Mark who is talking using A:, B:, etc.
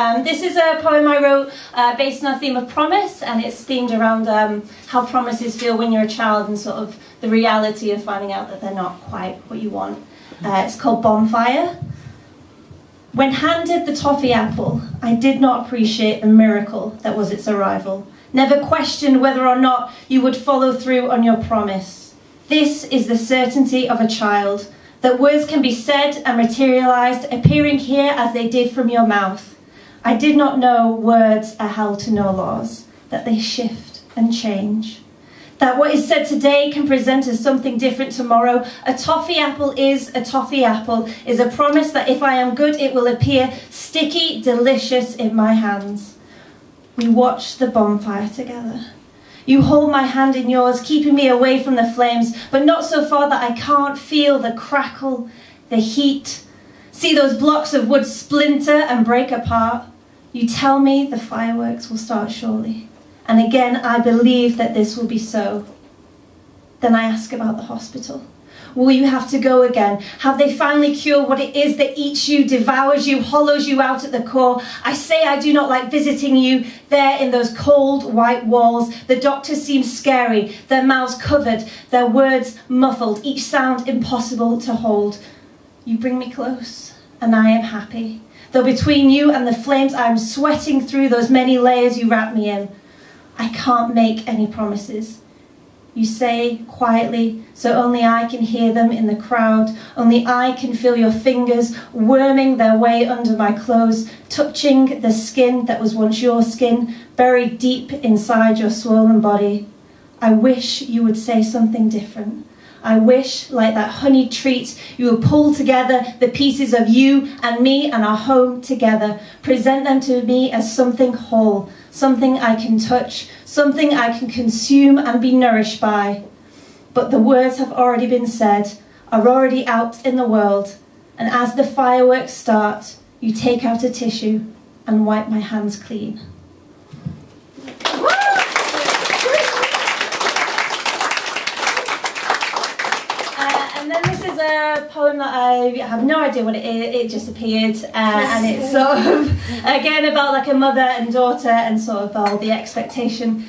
A: Um, this is a poem I wrote uh, based on a theme of promise, and it's themed around um, how promises feel when you're a child and sort of the reality of finding out that they're not quite what you want. Uh, it's called Bonfire. When handed the toffee apple, I did not appreciate the miracle that was its arrival. Never questioned whether or not you would follow through on your promise. This is the certainty of a child that words can be said and materialized, appearing here as they did from your mouth. I did not know words are held to no laws, that they shift and change. That what is said today can present as something different tomorrow. A toffee apple is a toffee apple, is a promise that if I am good, it will appear sticky, delicious in my hands. We watch the bonfire together. You hold my hand in yours, keeping me away from the flames, but not so far that I can't feel the crackle, the heat. See those blocks of wood splinter and break apart. You tell me the fireworks will start shortly. And again, I believe that this will be so. Then I ask about the hospital. Will you have to go again? Have they finally cured what it is that eats you, devours you, hollows you out at the core? I say I do not like visiting you there in those cold white walls. The doctors seem scary, their mouths covered, their words muffled, each sound impossible to hold. You bring me close, and I am happy. Though between you and the flames, I am sweating through those many layers you wrap me in. I can't make any promises. You say quietly, so only I can hear them in the crowd. Only I can feel your fingers worming their way under my clothes, touching the skin that was once your skin, buried deep inside your swollen body. I wish you would say something different. I wish, like that honeyed treat, you would pull together the pieces of you and me and our home together. Present them to me as something whole, something I can touch, something I can consume and be nourished by. But the words have already been said, are already out in the world, and as the fireworks start, you take out a tissue and wipe my hands clean. Uh, and then this is a poem that I have no idea what it is. It just appeared, uh, and it's sort of again about like a mother and daughter, and sort of all the expectation